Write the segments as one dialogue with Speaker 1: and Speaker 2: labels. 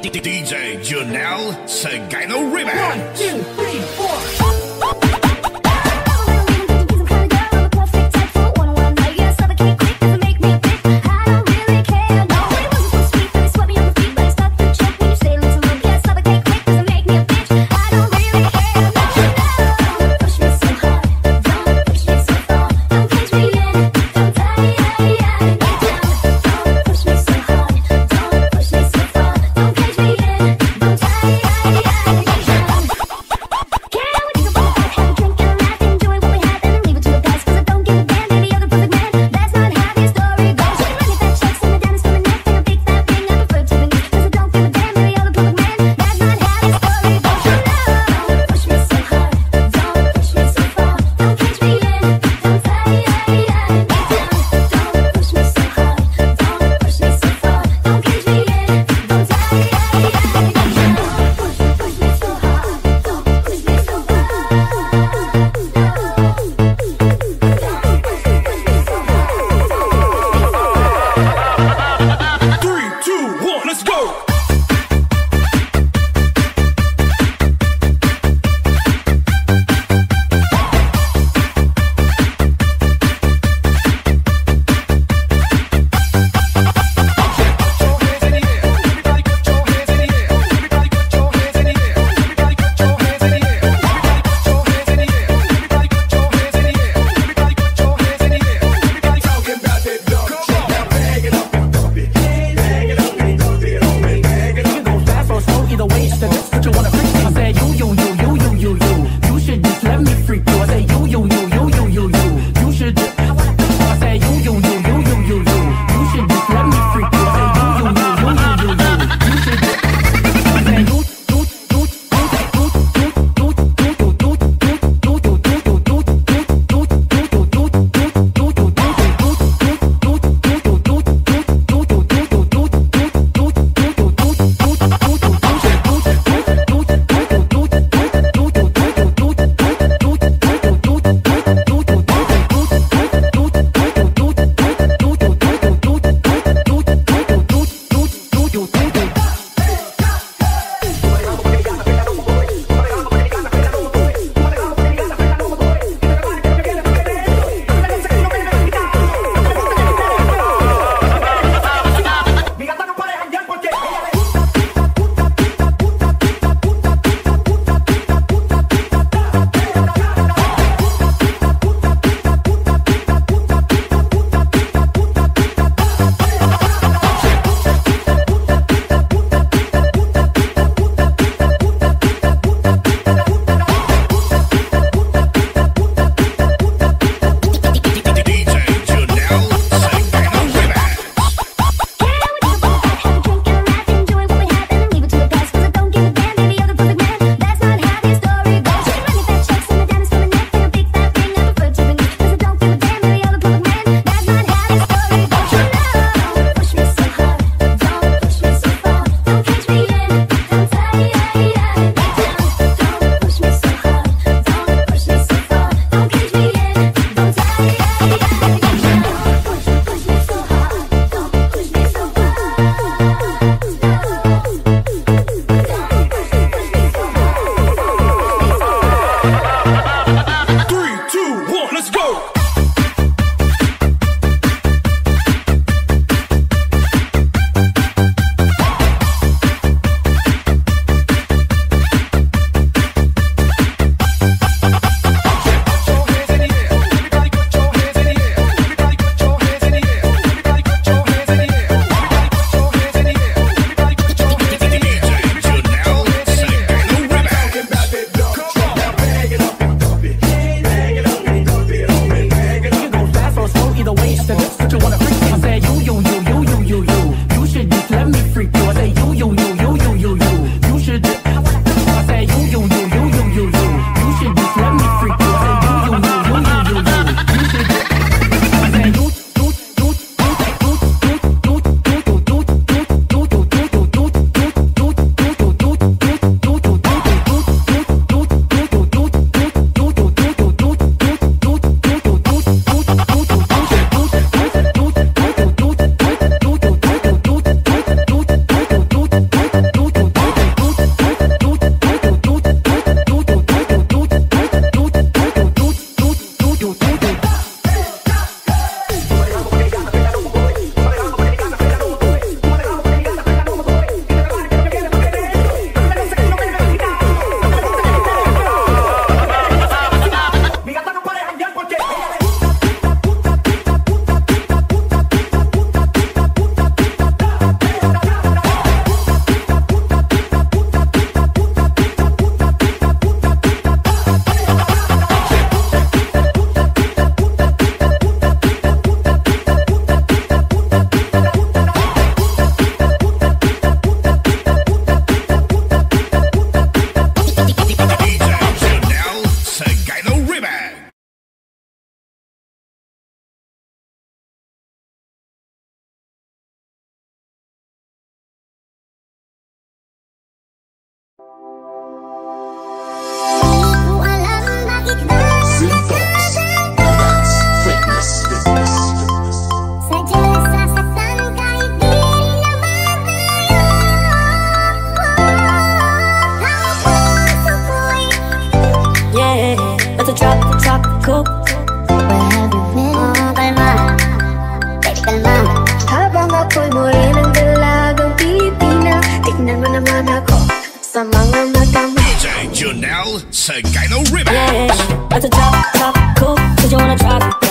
Speaker 1: DJ Janelle Sagano Remix.
Speaker 2: One, two, three, four.
Speaker 3: now, Sagano Gyno Ribbons. That's a drop, top, cool, cause you wanna drop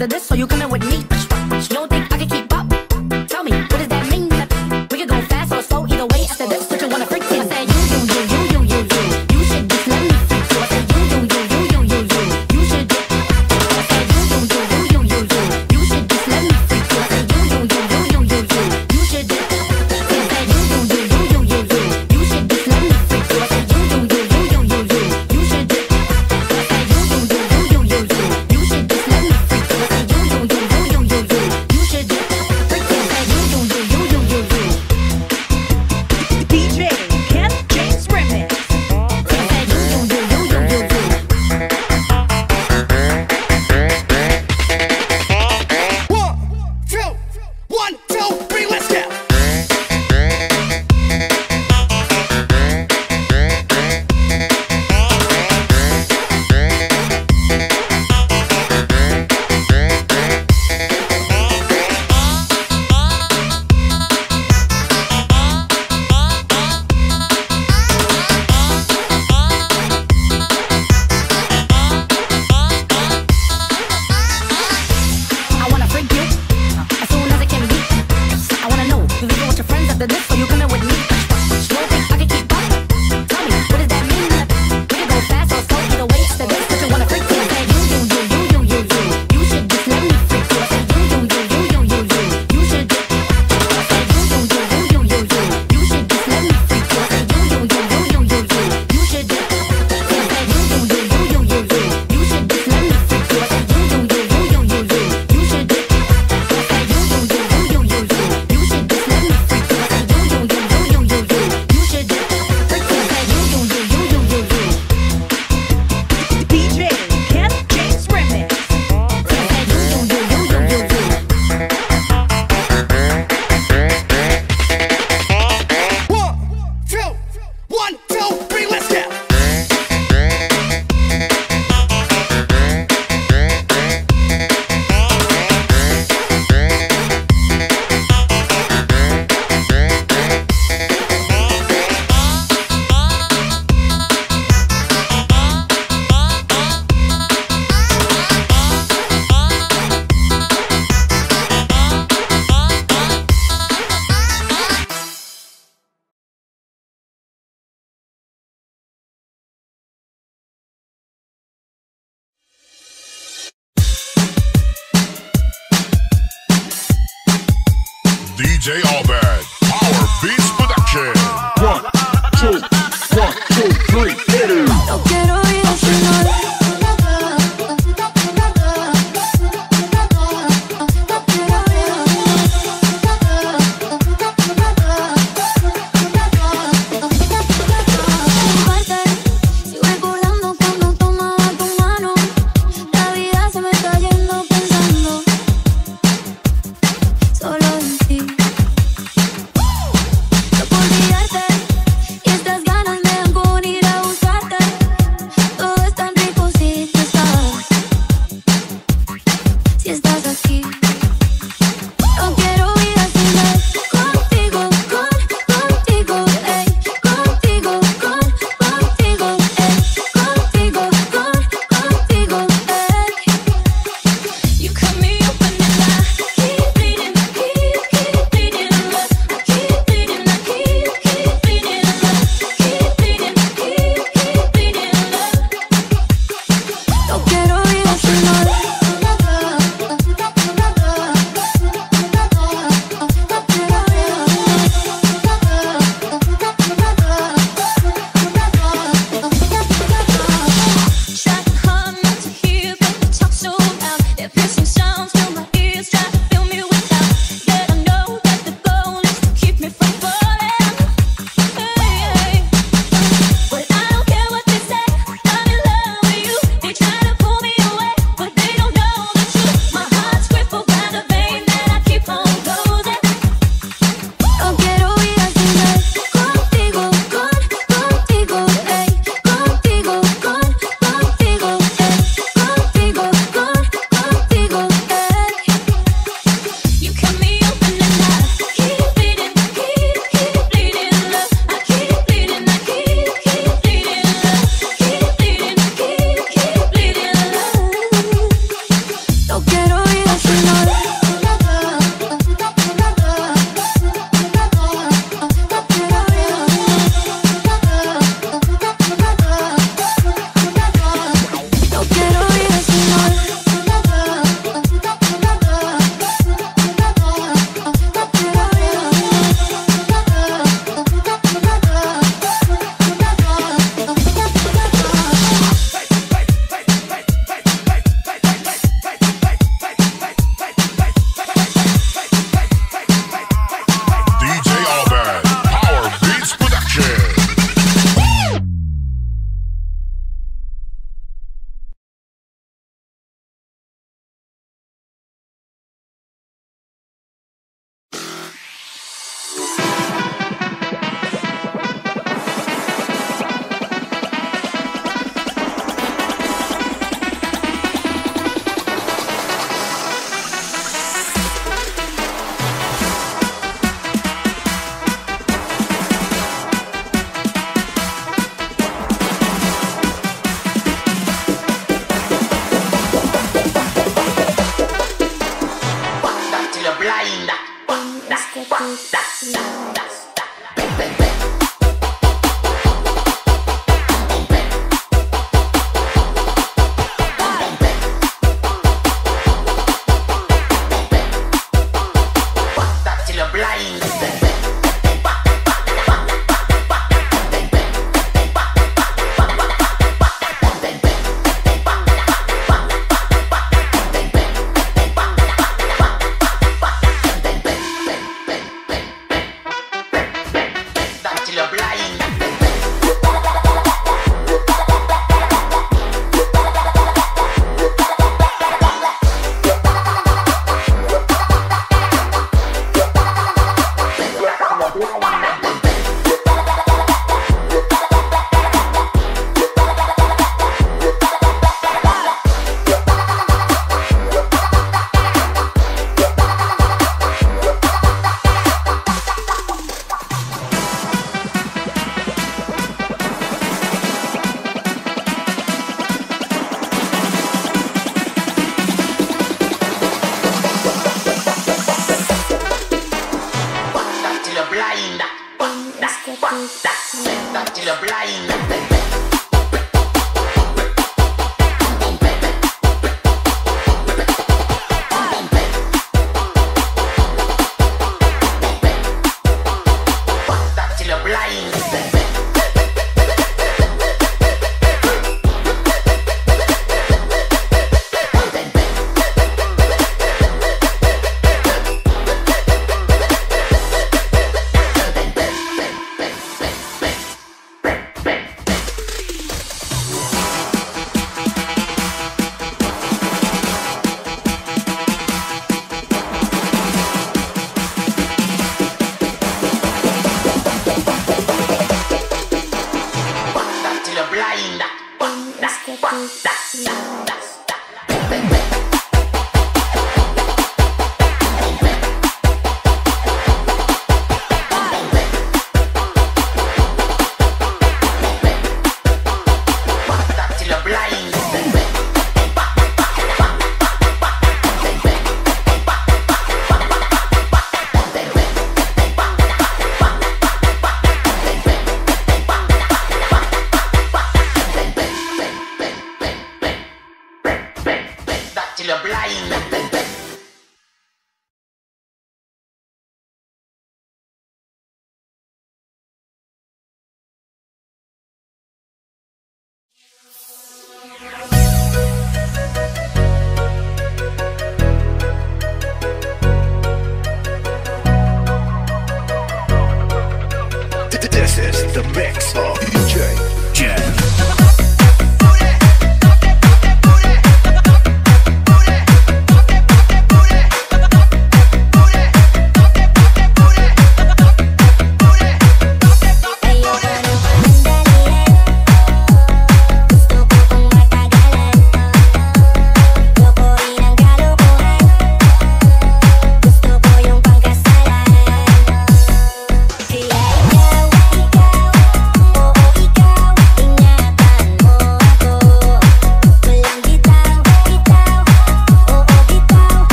Speaker 3: after this, or you coming with me? la la. This
Speaker 4: is